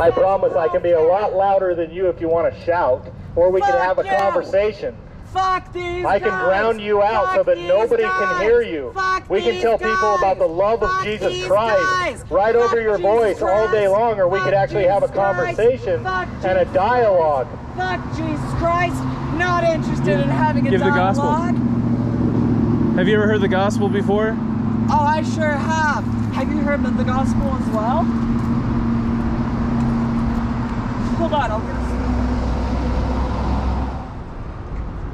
I promise I can be a lot louder than you if you want to shout, or we can have a you. conversation. Fuck these I can guys. drown you out so that nobody guys. can hear you. Fuck We can these tell people about the love of Jesus Christ guys. right Fuck over your Jesus voice all day long, or we could Fuck actually have a conversation Fuck and a dialogue. Fuck Jesus Christ. Not interested in having a give the gospel. Have you ever heard the gospel before? Oh, I sure have. Have you heard of the gospel as well? Hold on, I'll get a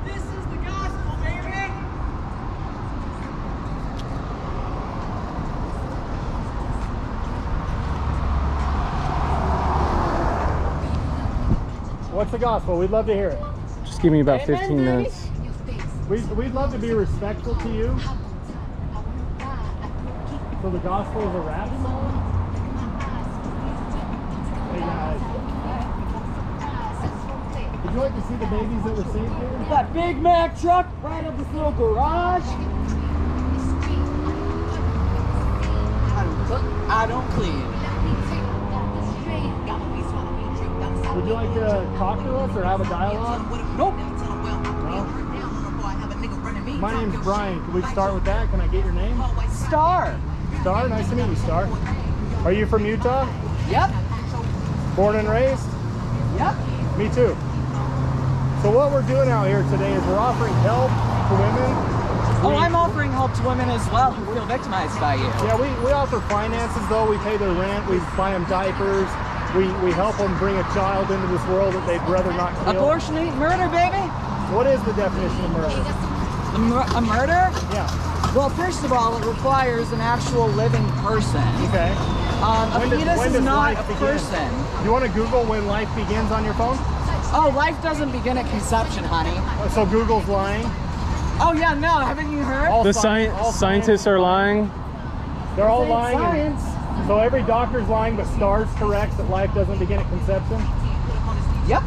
This is the gospel, baby. What's the gospel? We'd love to hear it. Just give me about Amen, 15 baby. minutes. We'd, we'd love to be respectful to you. So the gospel is a rap song? Hey guys. Would you like to see the babies that were saved here? That Big Mac truck right up this little garage. I don't cook, I don't clean. Would you like to talk to us or have a dialogue? Nope. My name's Brian. Can we start with that? Can I get your name? Star. Star, nice to meet you, Star. Are you from Utah? Yep. Born and raised? Yep. Me too. So what we're doing out here today is we're offering help to women. Oh, We- I'm offering help to women as well who feel victimized by you. Yeah, we, we offer finances though. We pay their rent. We buy them diapers. We, we help them bring a child into this world that they'd rather not kill. Abortion murder, baby. What is the definition of murder? A, mur- a murder? Yeah. Well, first of all, it requires an actual living person. Okay. Um, a When does- fetus when is does not a begin? person. You want to Google when life begins on your phone? Oh, life doesn't begin at conception, honey. Uh, So Google's lying. Oh yeah, no, haven't you heard? All The sci- sci- all scientists are lying. They're all lying. and- Science. so every doctor's lying, but Star's correct that life doesn't begin at conception. Yep.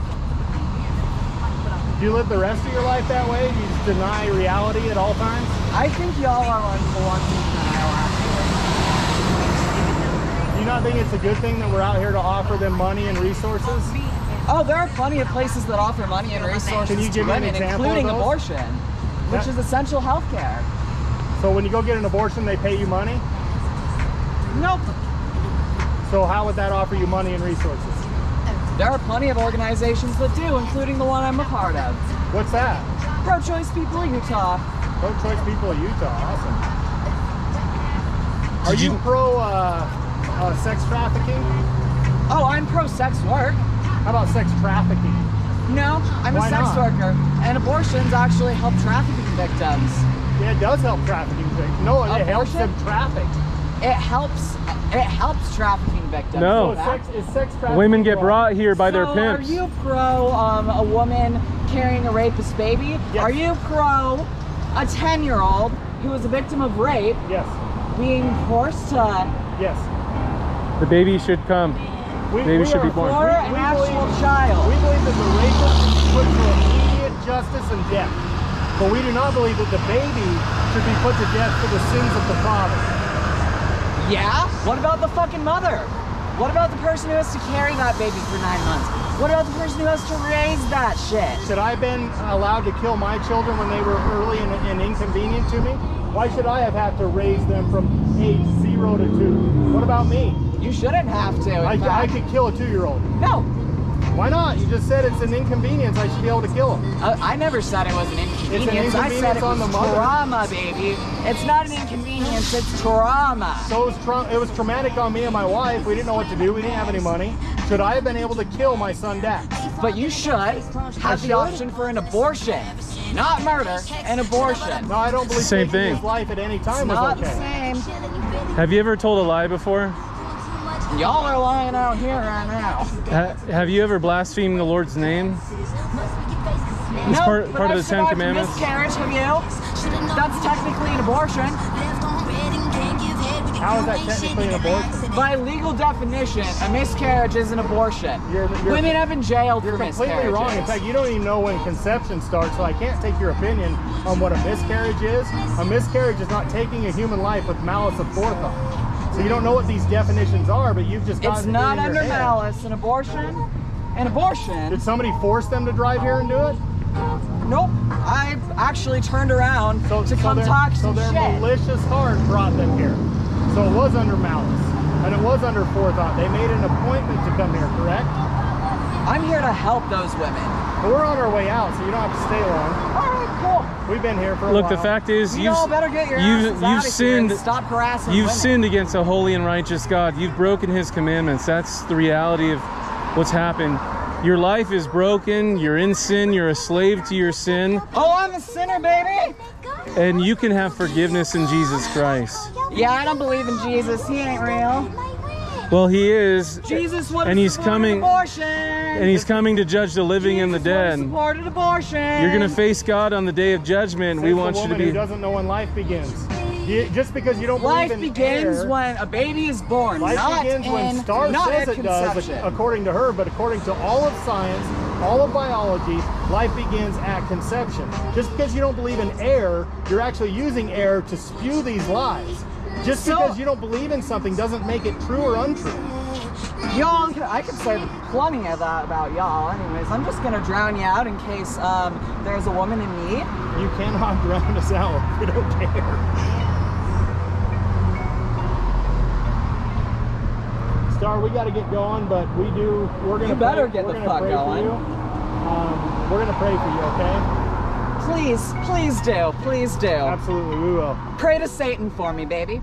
Do you live the rest of your life that way? Do you just deny reality at all times? I think y'all are on the one denial, actually. Do you not think it's a good thing that we're out here to offer them money and resources? Oh, there are plenty of places that offer money and resources Can you to give me an women, example including abortion, which is essential health care. So when you go get an abortion, they pay you money? Nope. So how would that offer you money and resources? There are plenty of organizations that do, including the one I'm a part of. What's that? Pro-choice people Utah. Pro-choice people of Utah. Awesome. Are you, you- pro uh, uh, sex trafficking? Oh, I'm pro-sex work. How about sex trafficking? No, I'm Why a sex not? worker, and abortions actually help trafficking victims. Yeah, it does help trafficking victims. No, it helps Abortion? them traffic. It helps. It helps trafficking victims. No. So is sex, is sex trafficking Women get brought here by their so pimps. Are you pro um, a woman carrying a rapist baby? Yes. Are you pro a 10 year old who was a victim of rape Yes, being forced to yes. The baby should come. We, Baby we should be are- born. for We, an we actual believe, child? we believe that the rapist should be put to immediate justice and death. But we do not believe that the baby should be put to death for the sins of the father. Yeah? What about the fucking mother? What about the person who has to carry that baby for nine months? What about the person who has to raise that shit? Should I have been allowed to kill my children when they were early and, and inconvenient to me? Why should I have had to raise them from age zero to two? What about me? You shouldn't have to. in I, I could kill a two-year-old. No, Why not? You just said it's an inconvenience. I should be able to kill him. uh, I never said it was an inconvenience. I said inconvenience it on the mother. trauma, baby. It's not an inconvenience. It's trauma. So it was, tra- it was traumatic on me and my wife. We didn't know what to do. We didn't have any money. Should I have been able to kill my son Dax? But you should have should? the option for an abortion, not murder, an abortion. No, I don't believe Same taking thing. his life at any It's time was not the okay. same. Have you ever told a lie before? Y'all are lying out here right now. Ha- have you ever blasphemed the Lord's name? No, part- part of the Ten Commandments? Miscarriage, you? That's technically an abortion. How is that technically an abortion? By legal definition, a miscarriage is an abortion. You're- you're- Women have been jailed You're for completely wrong. In fact, you don't even know when conception starts, so I can't take your opinion on what a miscarriage is. A miscarriage is not taking a human life with malice of forethought. So you don't know what these definitions are, but you've just gotten It's it not under malice. An abortion, an abortion. Did somebody force them to drive here and do it? Nope. I actually turned around So, to so come their, talk so their shit. malicious heart brought them here. So it was under malice. And it was under forethought. They made an appointment to come here, correct? I'm here to help those women. But we're on our way out, so you don't have to stay long. All right, cool. We've been here for a Look, while. the fact is, You you've better get your you've, asses you've out of sinned. here and stop harassing You've women. sinned against a holy and righteous God. You've broken His commandments. That's the reality of what's happened. Your life is broken. You're in sin. You're a slave to your sin, Oh, I'm a sinner, baby. and you can have forgiveness in Jesus Christ. Yeah, I don't believe in Jesus. He ain't real. Well, He is, Jesus would And have he's coming- abortion. and He's coming to judge the living and the dead. supported abortion. You're gonna face God on the day of judgment. We Says the want you to woman who be. doesn't know when life begins. You, just because you don't Life believe in begins air, when a baby is born, life not begins in, when Star says at it does, conception. according to her. But according to all of science, all of biology, life begins at conception. Just because you don't believe in air, you're actually using air to spew these lies. Just So- because you don't believe in something doesn't make it true or untrue. Y'all, I could say plenty of that about y'all. Anyways, I'm just gonna drown you out in case um, there's a woman in need. You cannot drown us out. We don't care. Star, we got to get going, but we do. We're gonna. You better pray, get the fuck going. Um, we're gonna pray for you, okay? Please, please do, please do. Absolutely, we will. Pray to Satan for me, baby.